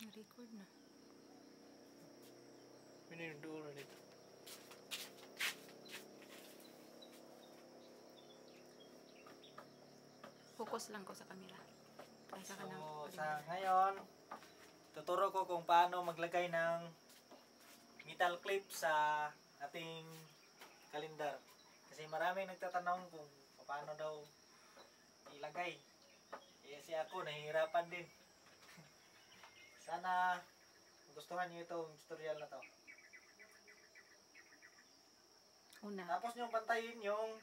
Na-record na. Ano yung dulo nito? Focus lang ko sa camera. Kaysa ka ng So, sa ngayon, tuturo ko kung paano maglagay ng metal clip sa ating kalendar. Kasi maraming nagtatanong kung paano daw ilagay. Eh, si ako, nahihirapan din. Sana gustuhan niyo itong tutorial na to. Una. Tapos yung pantayin yung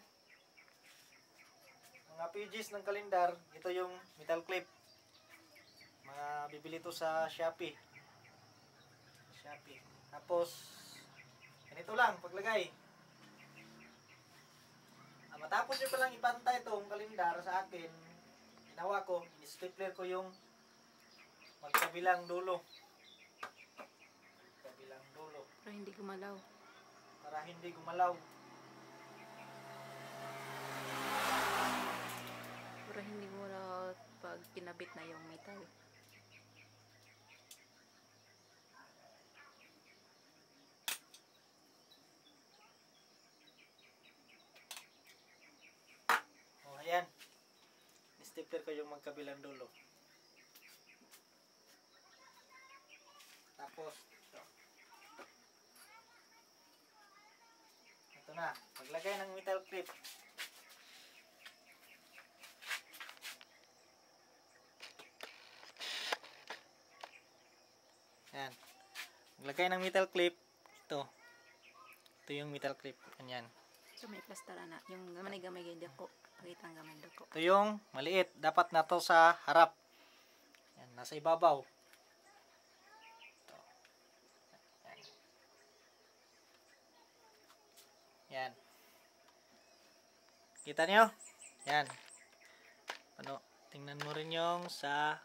mga pages ng kalendar, ito yung metal clip. Mga bibili to sa Shopee. Shopee. Tapos, ganito lang, paglagay. Ah, matapos nyo palang ipantay itong kalendar sa akin, ginawa ko, in-stapler ko yung magkabilang dulo. Magkabilang dulo Pero hindi gumalaw. para hindi gumalaw. Pero hindi gumalaw pag kinabit na yung metal. Oh, ayan. Stapler ko yung magkabilang dulo. Tapos, ito. Ito na. Maglagay ng metal clip. Ayan. Maglagay ng metal clip. Ito. Ito yung metal clip. Ganyan. So may plastara na. Yung gamay-gamay ganda ko. Pakita ang gamay ko. Ito yung maliit. Dapat na to sa harap. Yan, nasa ibabaw. Ito. Yan. Yan. Kita niyo? Yan. Ano, tingnan mo rin yung sa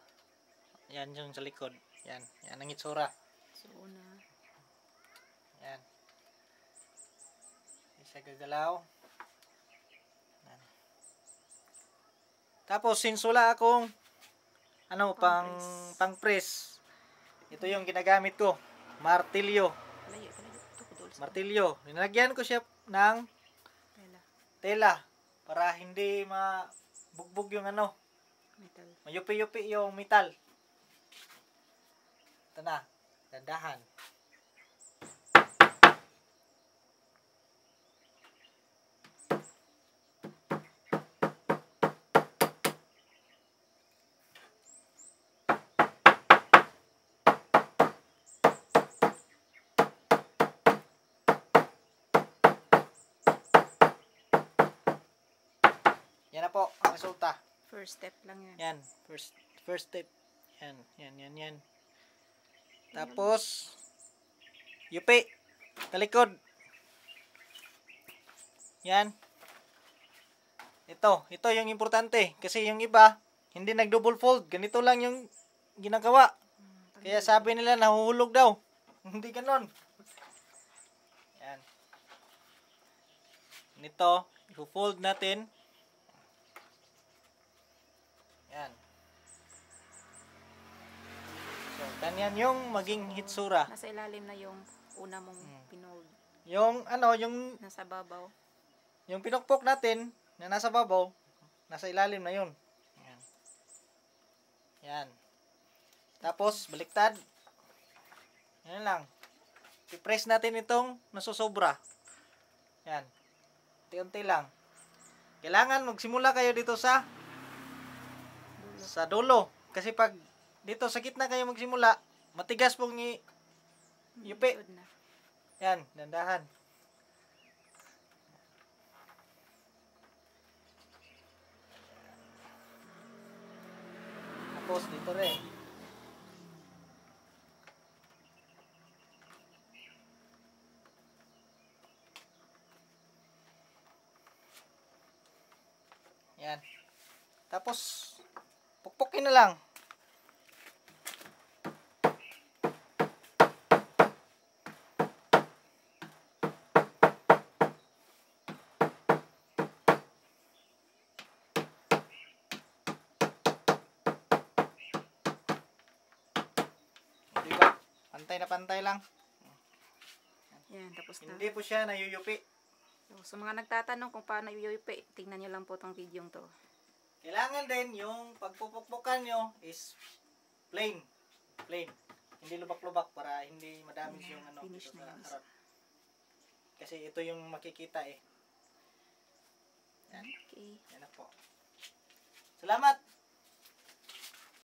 yan yung sa likod. Yan, yan ang itsura. So una. Yan. Siya gagalaw. Yan. Tapos, sinsula akong ano, pang, Pang-press. pang press. Ito yung ginagamit ko. Martilyo. Palayo, palayo. Martilyo. Nilagyan ko siya ng Tela. tela para hindi mabugbog yung ano, Metal. mayupi-yupi yung metal. Ito na. Dandahan. Po ang resulta. First step lang yan. Yan, first first step. Yan, yan, yan, yan. Tapos yupi talikod. Yan. Ito, ito yung importante kasi yung iba hindi nag-double fold. Ganito lang yung ginagawa. Kaya sabi nila nahuhulog daw. Hindi ganon. Yan. Nito, i-fold natin. Yan. So, ganyan yung maging hitsura. Nasa ilalim na yung una mong Hmm. pinold. Yung ano, yung Nasa babaw. yung pinukpok natin na nasa babaw, nasa ilalim na yun. Yan. Yan. Tapos, baliktad. Yan lang. I-press natin itong nasusobra. Yan. Unti-unti lang. Kailangan magsimula kayo dito sa sa dulo. Kasi pag dito sa gitna kayo magsimula, matigas pong i... Yupi. Yan, dandahan. Tapos dito rin. Yan. Tapos, pukpukin na lang. Pantay na pantay lang. Yan, tapos na. Hindi po siya nayuyupi. So, sa mga nagtatanong kung paano i-UP, tingnan nyo lang po tong video to. Kailangan din yung pagpupukpukan nyo is plain. Plain. Hindi lubak-lubak para hindi madamage Ayan, yung ano finish dito na sa harap. Kasi ito yung makikita eh. Yan. Okay. Yan na po. Salamat!